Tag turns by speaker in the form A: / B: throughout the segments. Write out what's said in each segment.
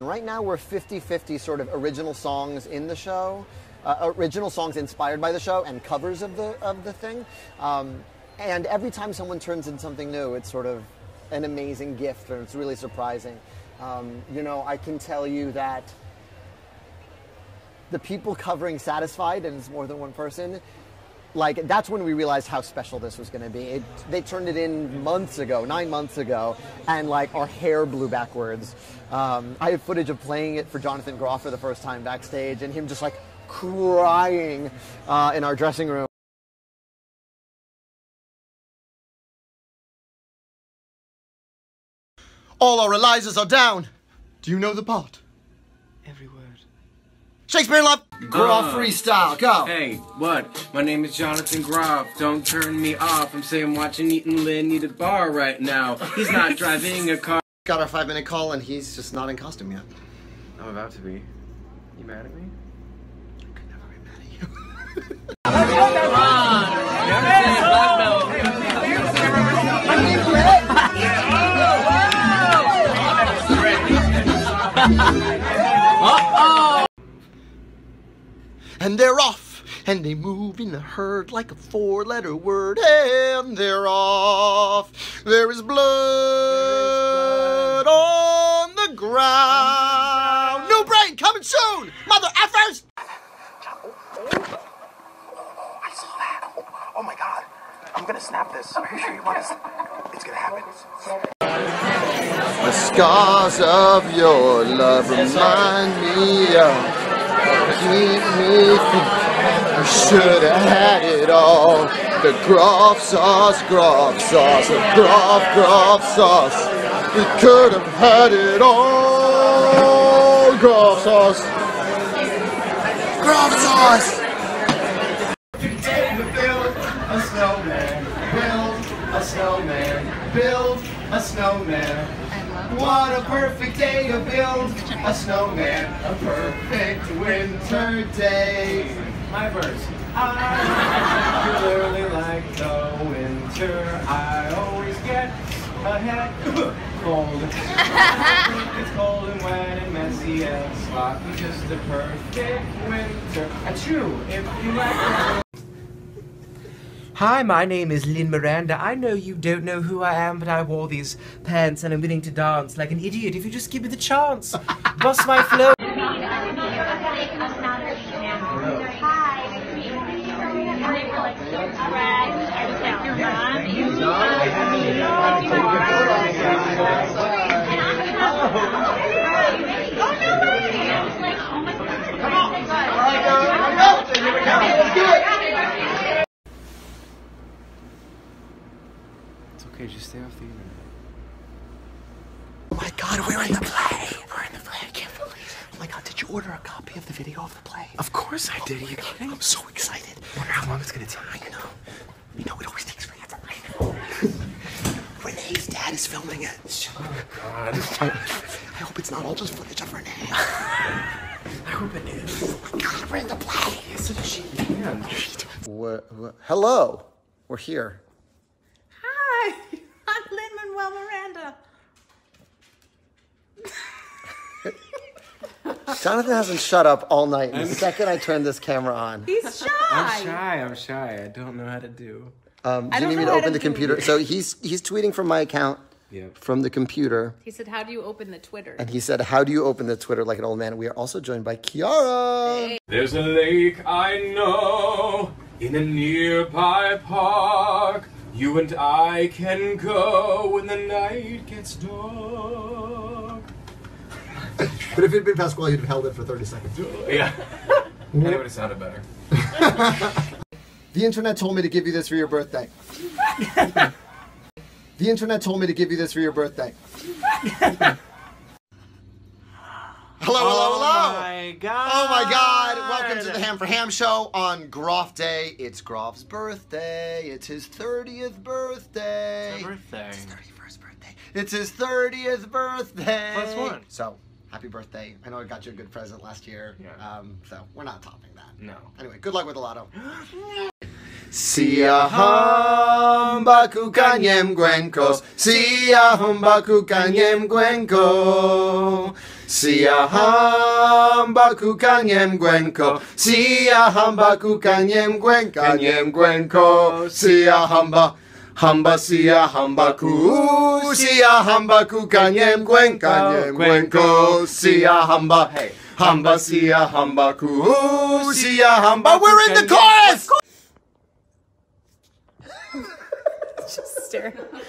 A: Right now, we're 50 50 sort of original songs in the show, uh, original songs inspired by the show, and covers of the, of the thing. Um, and every time someone turns in something new, it's sort of an amazing gift, and it's really surprising. Um, you know, I can tell you that the people covering Satisfied, and it's more than one person, like that's when we realized how special this was going to be. It, they turned it in months ago, nine months ago, and like our hair blew backwards. Um, I have footage of playing it for Jonathan Groff for the first time backstage, and him just like crying uh, in our dressing room. All our Elizas are down. Do you know the part?
B: Every word.
A: Shakespeare in Love. Groff uh, freestyle. Go.
B: Hey, what? My name is Jonathan Groff. Don't turn me off. I'm saying watching Eaton Lynn need a bar right now. He's not driving a car.
A: Got our five minute call, and he's just not in costume yet.
B: I'm about to be. You mad at me?
A: I could never be mad at you. And they're off, and they move in a herd like a four letter word, and they're off. There is blood on the ground. New brain coming soon, mother effers!
C: I saw that. Oh, oh my god. I'm gonna snap this. Are you sure you want to? It's gonna happen.
A: The scars of your love remind me of. Keep me thinking I should have had it all. The Groff sauce, Groff sauce, the Groff, Groff sauce. We could have had it all. Groff sauce. Groff sauce.
D: build a snowman, build a snowman, build a snowman. What a perfect day to build a snowman, a perfect winter day. My verse. I particularly like the winter. I always get a head cold. it's cold and wet and messy and sloppy, just a perfect winter. And true, if you like.
B: Hi, my name is Lin Miranda. I know you don't know who I am, but I wore these pants and I'm willing to dance like an idiot if you just give me the chance. Bust my flow. It's okay, just stay off the internet.
A: Oh my god, we're in the play. We're in the play. I can't believe it. Oh my god, did you order a copy of the video of the play?
B: Of course I did. Oh Are you kidding?
A: I'm so excited.
B: wonder how long it's gonna take.
A: I know. You know, it always takes forever. I know. Renee's dad is filming it.
B: Oh God.
A: I hope it's not all just footage of Renee.
B: I hope it is.
A: Oh my god, we're in the play.
B: A shitty man.
A: What, what, hello. We're here.
E: Hi, I'm Lin-Manuel Miranda.
A: Jonathan hasn't shut up all night. And the second I turn this camera on,
E: He's shy.
B: I'm shy. I'm shy. I don't know how to do.
A: um, do you need me to open
E: to
A: the computer?
E: it.
A: So he's he's tweeting from my account
B: Yep.
A: from the computer,
E: He said, "How do you open the Twitter?"
A: and he said, "How do you open the Twitter like an old man?" We are also joined by Kiara.
F: There's a lake I know in a nearby park. You and I can go when the night gets dark.
A: But if it had been Pasquale, you'd have held it for 30 seconds.
F: Yeah. Mm-hmm. that would have sounded better.
A: The internet told me to give you this for your birthday. the internet told me to give you this for your birthday. hello, hello, hello.
B: Oh my God.
A: Oh my God! Welcome to the Ham for Ham show on Groff Day. It's Groff's birthday. It's his 30th birthday.
B: birthday.
A: It's his 31st birthday. It's his 30th birthday.
B: Plus one.
A: So, happy birthday. I know I got you a good present last year.
B: Yeah.
A: Um, so, we're not topping that.
B: No.
A: Anyway, good luck with the lotto. Sia hamba kukanyem gwenkos. Sia hamba kukanyem gwenko. Sia hamba kukanyem gwenko. Sia hamba kukanyem gwenkanyem gwenko. Sia hamba. Hamba siya hamba ku. Sia hamba kukanyem gwenkanyem gwenko. siya hamba.
F: Hey.
A: Hamba siya hamba ku. Sia hamba. We're in the chorus!
E: Stare. Oh,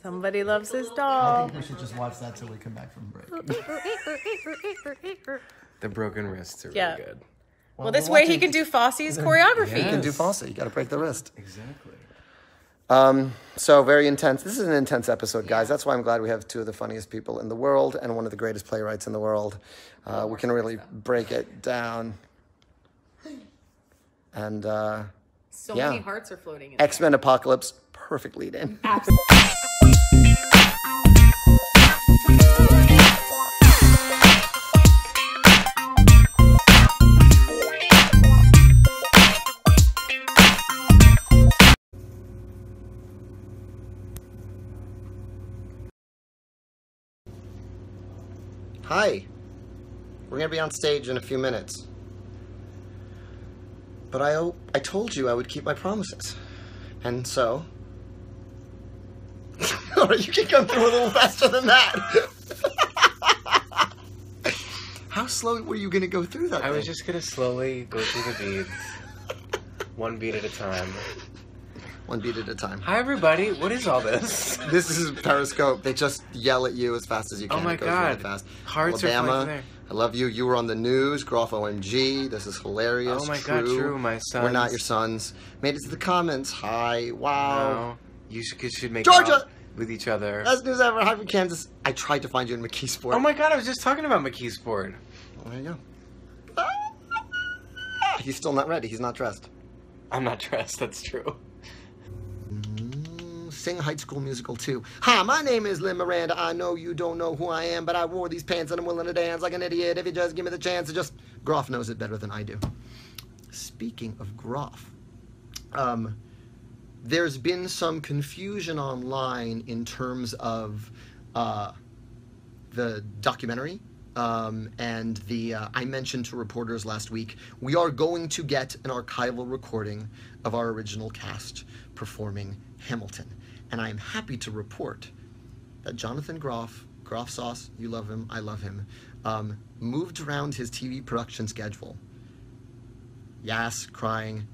E: somebody loves his dog. I doll.
A: Think we should just watch that till we come back from break.
F: The broken wrists are
E: Yeah.
F: really good.
E: Well, this way he can do Fosse's choreography.
F: Yeah.
A: You can do falsa. You got to break the wrist.
F: Exactly.
A: Um, so very intense. This is an intense episode, guys. That's why I'm glad we have two of the funniest people in the world and one of the greatest playwrights in the world. Uh, we can really break it down. And uh,
E: So
A: Yeah.
E: many hearts are floating in
A: X Men Apocalypse, perfect lead in. Hi. We're going to be on stage in a few minutes. But I, I told you I would keep my promises. And so. you can come through a little faster than that. How slow were you going to go through that?
F: I was just gonna slowly go through the beads, one beat at a time.
A: One beat at a time.
F: Hi everybody, what is all this?
A: This is Periscope. They just yell at you as fast as you
F: oh
A: can.
F: Oh my
A: it goes really
F: God.
A: fast.
F: Hearts
A: Alabama. I love you. You were on the news. Groff OMG. This is hilarious.
F: Oh my God, true, my
A: We're not your sons. Made it to the comments. Hi. Wow.
F: No, you should, should make
A: Georgia!
F: with each other.
A: Best news ever. Hi from Kansas. I tried to find you in McKeesport.
F: Oh my God, I was just talking about McKeesport.
A: There you go. Ah! He's still not ready. He's not dressed.
F: I'm not dressed. That's true.
A: Sing High School Musical 2. Hi, my name is Lin Miranda. I know you don't know who I am, but I wore these pants and I'm willing to dance like an idiot. If you just give me the chance to just. Groff knows it better than I do. Speaking of Groff, um, there's been some confusion online in terms of uh, the documentary um, and the uh, I mentioned to reporters last week we are going to get an archival recording of our original cast performing Hamilton, and I am happy to report that Jonathan Groff, Groff Sauce, you love him, I love him, um, moved around his TV production schedule. Yas crying,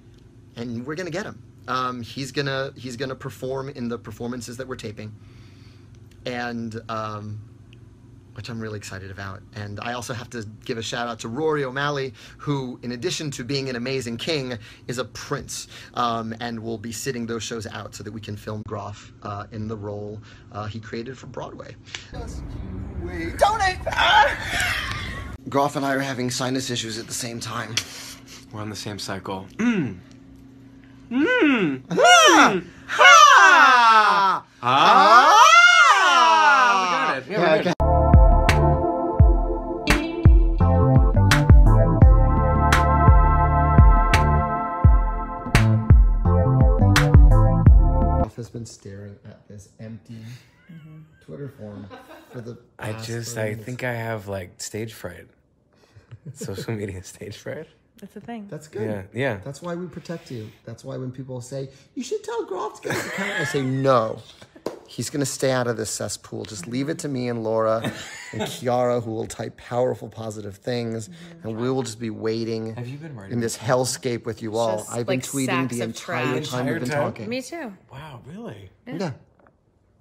A: and we're gonna get him. Um, he's gonna he's gonna perform in the performances that we're taping, and um, which I'm really excited about. And I also have to give a shout out to Rory O'Malley, who, in addition to being an amazing king, is a prince, um, and will be sitting those shows out so that we can film Groff uh, in the role uh, he created for Broadway. Donate! Groff and I are having sinus issues at the same time.
F: We're on the same cycle. Hmm.
A: Ha! Ha!
F: Ah! We
A: has been staring at this empty mm-hmm. Twitter form for the.
F: I just, I
A: minutes.
F: think I have like stage fright. Social media stage fright.
E: That's the thing.
A: That's good.
F: Yeah, yeah.
A: That's why we protect you. That's why when people say, you should tell Groff to get his account, I say, no. He's going to stay out of this cesspool. Just leave it to me and Laura and Kiara, who will type powerful, positive things. Mm-hmm. And we will just be waiting
F: Have you been writing
A: in this hellscape with you all.
E: Just
A: I've been
E: like
A: tweeting
E: sacks
A: the
E: of
A: entire
E: trash.
A: time we've been
F: Entire time?
A: talking.
E: Me too.
F: Wow, really?
A: Yeah.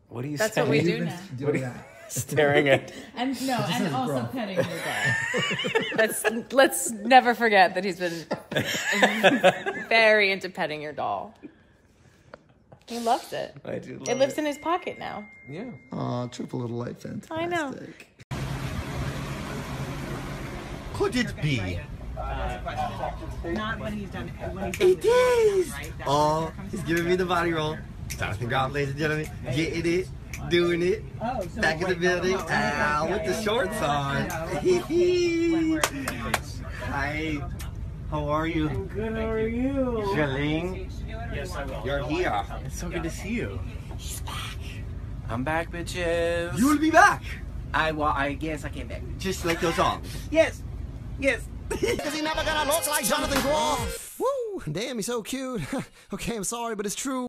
F: What do you
E: That's
F: say?
E: what we do now.
F: Staring at.
E: And no, and also petting your dog. let's let's never forget that he's been very into petting your doll. He loves it.
F: I do. Love
E: It lives in his pocket now.
F: Yeah.
A: Aw, triple little light fantastic.
E: I know.
G: Could it be?
H: Not when he's done when he's done.
G: It is! Oh, he's giving me the body roll. Jonathan Groff, ladies and gentlemen, getting it, doing it.
H: Oh, so
G: Back in the building,
H: no, no,
G: ow,
H: yeah,
G: with the shorts on.
H: yeah, when we're-
G: Hi. How are you?
F: Good, how are you?
G: Jalene,
F: Yes, I will.
G: you're here.
F: It's so good to see you. He's back. I'm back, bitches.
G: You'll be back.
F: I well, I guess I came back.
G: Just like those songs.
F: Yes, yes.
A: Cause he never gonna look like Jonathan Groff. Woo! Damn, he's so cute. okay, I'm sorry, but it's true.